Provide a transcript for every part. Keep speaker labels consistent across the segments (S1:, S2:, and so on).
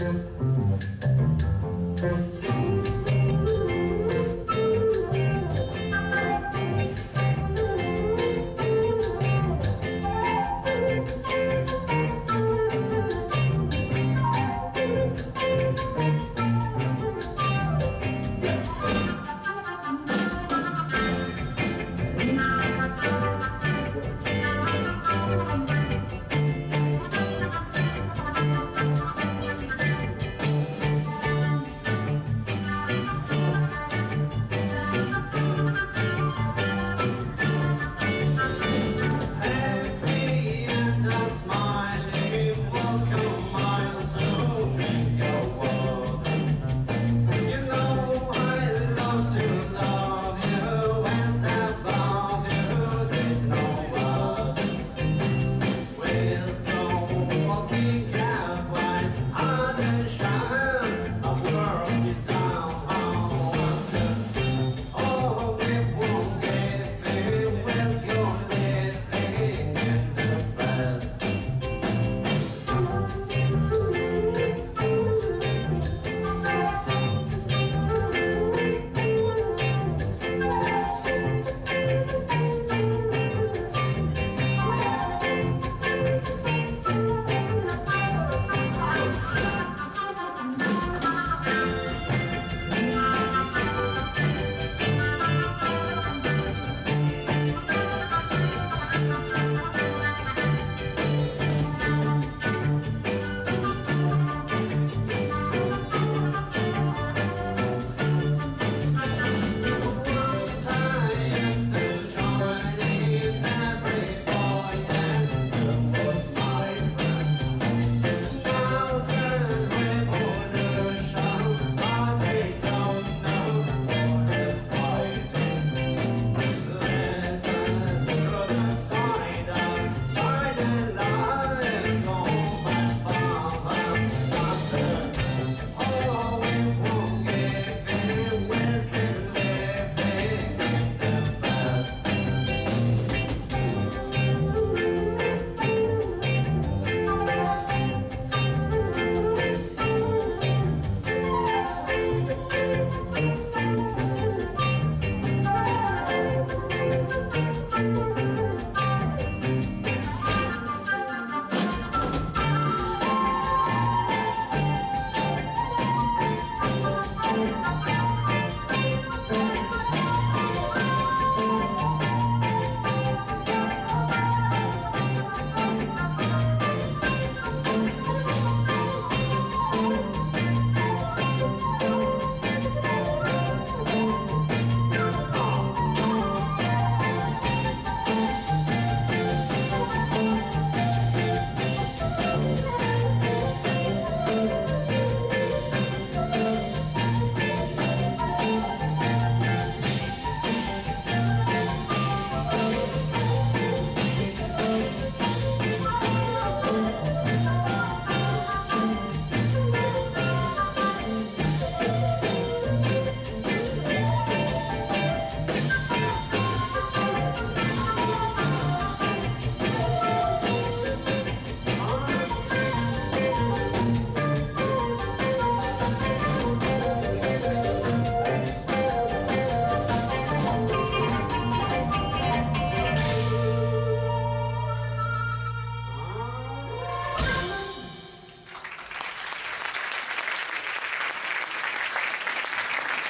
S1: symptom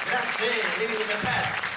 S1: Grazie, living the past.